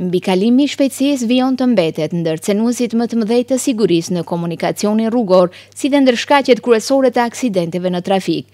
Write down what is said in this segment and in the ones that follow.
Mbikalimi i shpejtësisë vijon të mbetet ndër cenuesit më të mëdhej të sigurisë në komunikacionin rrugor, si dhe ndër shkaqet kryesore të aksidenteve në trafik.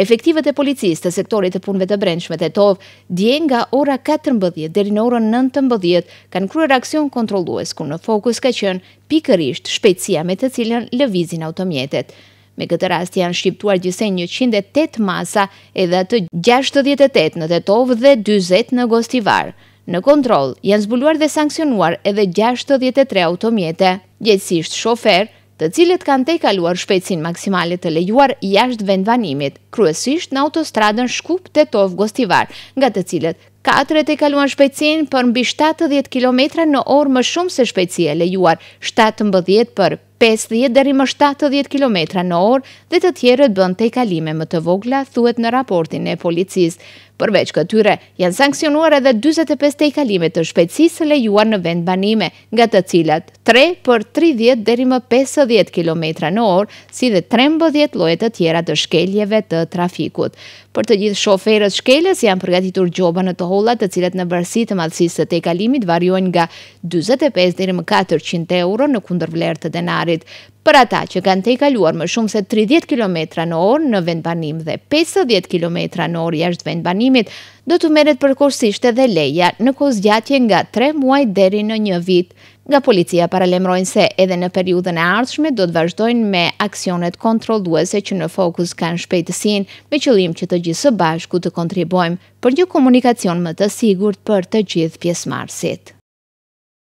Efektivët e policisë të sektorit të punëve të brendshme Tetovë, dje nga ora katërmbëdhjetë deri në orën nëntëmbëdhjetë, kanë kryer aksion kontrollues ku në fokus ka qenë pikërisht shpejtësia me të cilën lëvizin automjetet. Me këtë rast janë shqiptuar gjithsej njëqind e tetë masa, edhe atë gjashtëdhjetë e tetë në Tetovë dhe dyzet në Gostivar. Në kontroll, janë zbuluar dhe sanksionuar edhe gjashtëdhjetë e tre automjete, gjegjësisht shoferë, të cilët kanë tejkaluar shpejtësinë maksimale të lejuar jashtë vendbanimit, kryesisht në autostradën Shkup-Tetovë-Gostivar, nga të cilët katër e tejkaluan shpejtësinë për mbi shtatëdhjetë kilometra në orë më shumë se shpejtësia e lejuar, shtatëmbëdhjetë për. pesëdhjetë deri më shtatëdhjetë kilometra në orë dhe të tjerët bënë tejkalime më të vogla, thuhet në raportin e policisë. Përveç këtyre, janë sanksionuar edhe dyzet e pesë tejkalime të shpejtësisë së lejuar në vendbanime, nga të cilat tre për tridhjetë deri më pesëdhjetë kilometra në orë, si dhe trembëdhjetë lloje të tjera të shkeljeve të trafikut. Për të gjithë shoferët shkelës janë përgatitur gjoba në të holla, të cilat në varësi të madhësisë së tejkalimit variojnë nga dyzet e pesë deri më katërqind euro në kundërvlerë të denarit, për ata që kanë tejkaluar më shumë se tridhjetë kilometra në orë në vendbanim dhe pesëdhjetë kilometra në orë jashtë vendbanimit, do t'u merret përkohësisht edhe leja në kohëzgjatje nga tre muaj deri në një vit. Nga policia paralajmërojnë se edhe në periudhën e ardhshme do të vazhdojnë me aksionet kontrolluese që në fokus kanë shpejtësinë, me qëllim që të gjithë së bashku të kontribuojmë Për një komunikacion më të sigurt për të gjithë pjesëmarrësit.